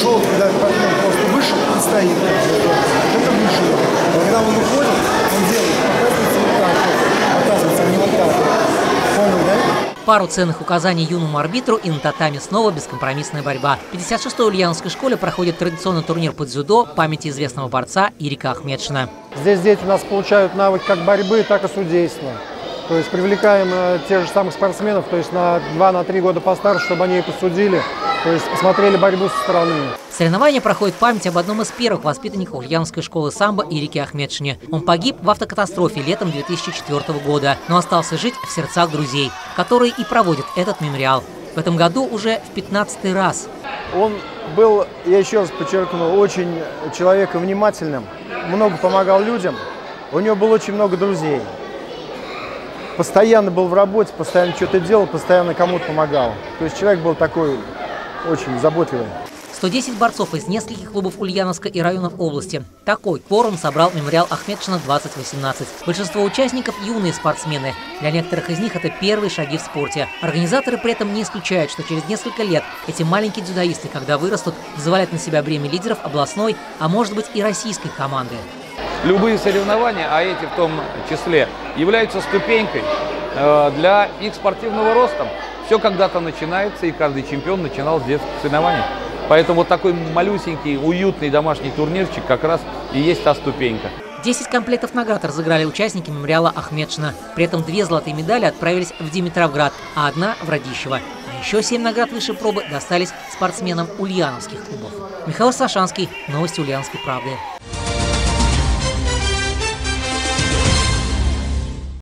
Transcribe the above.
ушел, когда партнер просто вышел и стоит, вот это вышел. Когда он уходит, он делает, показывается вот так вот, оказывается, а не вот так вот. Понял, да? Пару ценных указаний юному арбитру и на татами снова бескомпромиссная борьба. В 56-й Ульяновской школе проходит традиционный турнир по дзюдо памяти известного борца Ирика Ахмедшина. Здесь дети у нас получают навык как борьбы, так и судейства. То есть привлекаем э, тех же самых спортсменов, то есть на 2-3 года постарше, чтобы они посудили, то есть посмотрели борьбу со стороны. Соревнования проходят в память об одном из первых воспитанников Ульяновской школы самбо Ирике Ахмедшине. Он погиб в автокатастрофе летом 2004 года, но остался жить в сердцах друзей, которые и проводят этот мемориал. В этом году уже в 15 раз. Он был, я еще раз подчеркну, очень человеком внимательным, много помогал людям. У него было очень много друзей постоянно был в работе, постоянно что-то делал, постоянно кому-то помогал. То есть человек был такой очень заботливый. 110 борцов из нескольких клубов Ульяновска и районов области. Такой форум собрал мемориал Ахмедшина 2018. Большинство участников – юные спортсмены. Для некоторых из них это первые шаги в спорте. Организаторы при этом не исключают, что через несколько лет эти маленькие дзюдоисты, когда вырастут, взвалят на себя бремя лидеров областной, а может быть и российской команды. Любые соревнования, а эти в том числе, являются ступенькой э, для их спортивного роста. Все когда-то начинается, и каждый чемпион начинал с детских соревнований. Поэтому вот такой малюсенький, уютный домашний турнирчик как раз и есть та ступенька. 10 комплектов наград разыграли участники мемориала Ахмедшина. При этом две золотые медали отправились в Димитровград, а одна в Радищево. А еще семь наград высшей пробы достались спортсменам ульяновских клубов. Михаил Сашанский, новости Ульяновской правды.